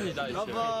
スに対して。ー。